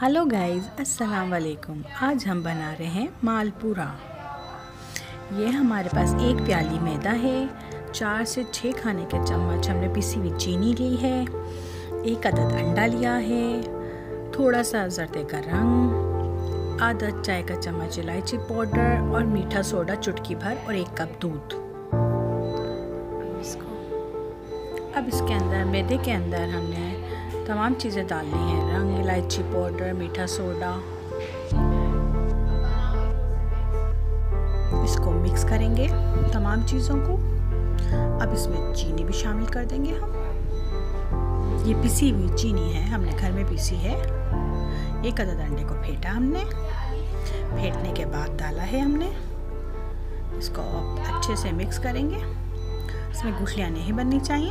Hello guys अस्सलाम वालेकुम आज हम बना रहे हैं मालपूरा। ये हमारे पास एक प्याली मैदा है, चार से छः खाने के चम्मच हमने पिसी हुई चीनी ली है, एक अदद अंडा लिया है, थोड़ा सा जरदे का रंग आधा चाय का चम्मच इलायची पाउडर और मीठा सोडा चुटकी भर और एक कप दूध। अब इसके अंदर, मैदे के अंदर हमने तमाम चीज़ें डालनी हैं। रंग, इलायची पाउडर, मीठा सोडा। इसको मिक्स करेंगे तमाम चीज़ों को। अब इसमें चीनी भी शामिल कर देंगे हम। ये पिसी हुई चीनी है, हमने घर में पीसी है। एक अदद अंडे को फेंटा हमने। फेंटने के बाद डाला है हमने। इसको अच्छे से मिक्स करेंगे। इसमें गुठलियाँ नहीं बननी चाहिए।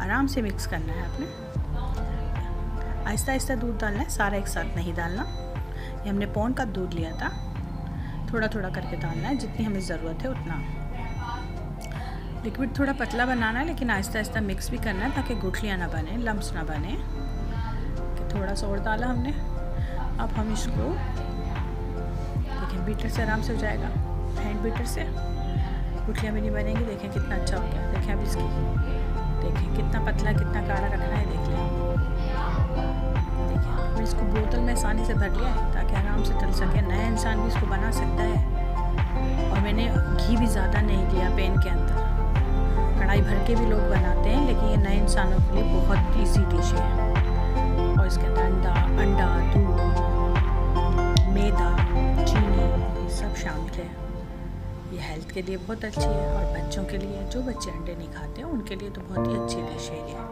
आराम से मिक्स करना है आपने। आहिस्ता आहिस्ता दूध डालना है, सारा एक साथ नहीं डालना। ये हमने पौन का दूध लिया था। थोड़ा थोड़ा करके डालना है, जितनी हमें ज़रूरत है उतना। लिक्विड थोड़ा पतला बनाना है, लेकिन आहिस्ता आहिस्ता मिक्स भी करना है, ताकि गुठलियाँ ना बने लम्ब ना बने। थोड़ा सा और डाला हमने। अब हम इसको, देखें, बीटर से आराम से हो जाएगा। हैंड बीटर से। गुठलियाँ भी नहीं बनेंगी, देखें कितना अच्छा हो गया। देखें अब इसकी, देखें कितना पतला, कितना काढ़ा रखना है देख आसानी से भर लिया है ताकि आराम से चल सके। नया इंसान भी इसको बना सकता है। और मैंने घी भी ज़्यादा नहीं लिया पेन के अंदर। कढ़ाई भर के भी लोग बनाते हैं, लेकिन ये नए इंसानों के लिए बहुत ईजी डिश है। और इसके अंदर अंडा अंडा, दूध, मैदा, चीनी ये सब शामिल है। ये हेल्थ के लिए बहुत अच्छी है और बच्चों के लिए, जो बच्चे अंडे नहीं खाते हैं उनके लिए तो बहुत ही अच्छी डिश है ये।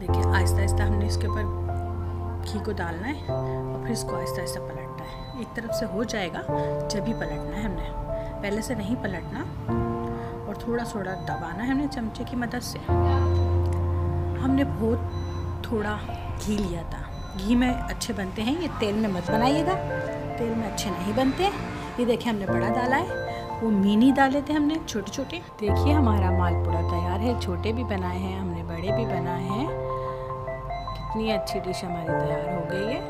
देखिए आहिस्ता आहिस्ता हमने इसके ऊपर घी को डालना है और फिर इसको आहिस्ता आहिस्ता पलटना है। एक तरफ़ से हो जाएगा, जब ही पलटना है हमने। पहले से नहीं पलटना और थोड़ा थोड़ा दबाना है हमने चमचे की मदद से। हमने बहुत थोड़ा घी लिया था। घी में अच्छे बनते हैं, ये तेल में मत बनाइएगा। तेल में अच्छे नहीं बनते। ये देखिए हमने बड़ा डाला है। वो मीनी डाले थे हमने छोटे छोटे देखिए हमारा मालपुड़ा तैयार है। छोटे भी बनाए हैं, हमने बड़े भी बनाए हैं। कितनी अच्छी डिश हमारी तैयार हो गई है।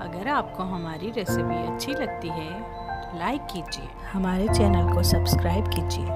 अगर आपको हमारी रेसिपी अच्छी लगती है तो लाइक कीजिए। हमारे चैनल को सब्सक्राइब कीजिए।